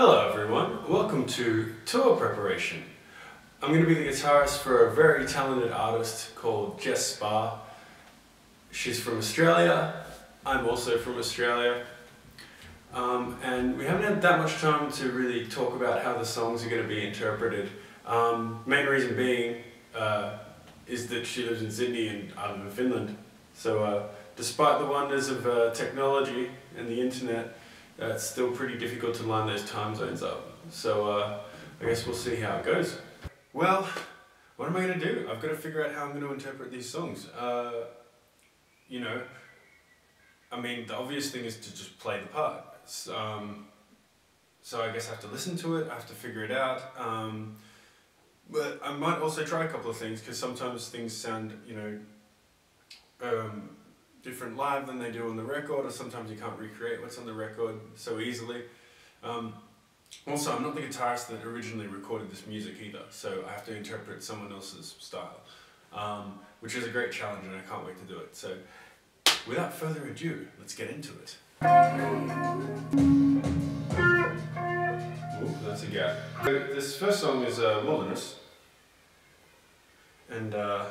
Hello everyone, welcome to Tour Preparation. I'm going to be the guitarist for a very talented artist called Jess Spahr. She's from Australia, I'm also from Australia. Um, and we haven't had that much time to really talk about how the songs are going to be interpreted. Um, main reason being uh, is that she lives in Sydney and I live in Finland. So uh, despite the wonders of uh, technology and the internet, it's still pretty difficult to line those time zones up. So uh, I guess we'll see how it goes. Well, what am I going to do? I've got to figure out how I'm going to interpret these songs. Uh, you know, I mean, the obvious thing is to just play the part. Um, so I guess I have to listen to it, I have to figure it out. Um, but I might also try a couple of things because sometimes things sound, you know, um, different live than they do on the record, or sometimes you can't recreate what's on the record so easily. Um, also, I'm not the guitarist that originally recorded this music either, so I have to interpret someone else's style, um, which is a great challenge and I can't wait to do it. So, without further ado, let's get into it. Ooh, that's a gap. This first song is uh, Wilderness, and uh,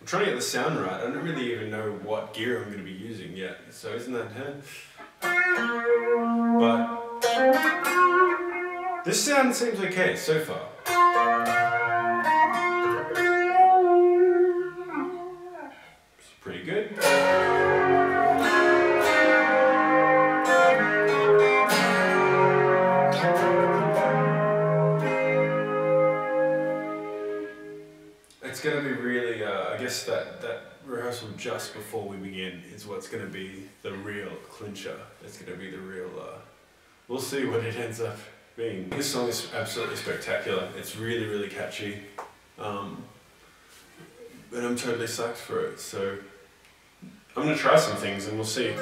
I'm trying to get the sound right. I don't really even know what gear I'm going to be using yet. So isn't that her? But this sound seems okay so far. It's going to be really, uh, I guess that, that rehearsal just before we begin is what's going to be the real clincher. It's going to be the real, uh, we'll see what it ends up being. This song is absolutely spectacular. It's really, really catchy. Um, and I'm totally psyched for it. So I'm going to try some things and we'll see.